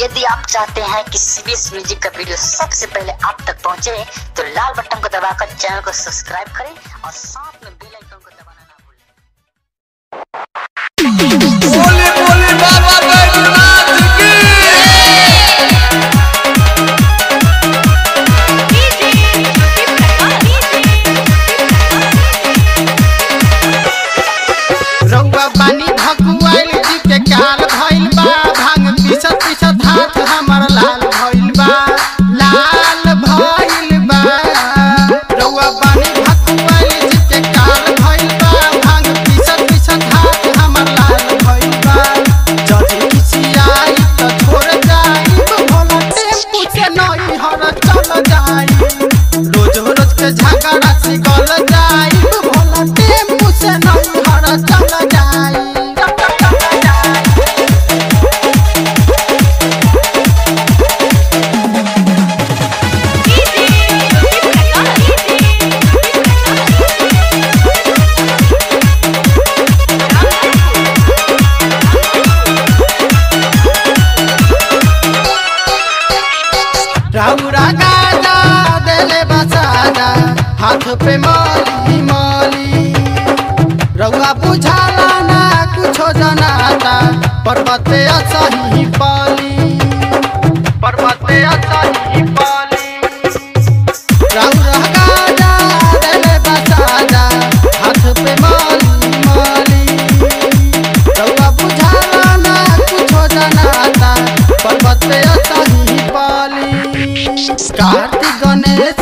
यदि आप चाहते हैं कि सीबीएस म्यूज़िक का वीडियो सबसे पहले आप तक पहुँचे तो लाल बटन को दबाकर चैनल को सब्सक्राइब करें और साथ में बेल आइकन को दबाना ना भूलें। Jurassic all the time. राउरा गाजा देले बसाना, हाथ पे माली माली। रउआ बुझाला ना, कुछो जनाता, पर्वत असही पा con el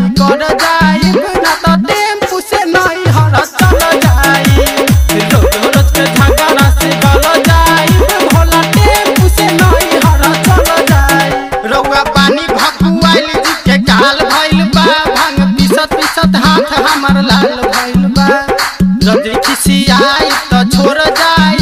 हमर लाल भइल बा। जब किसी आई त छोड़ जाई।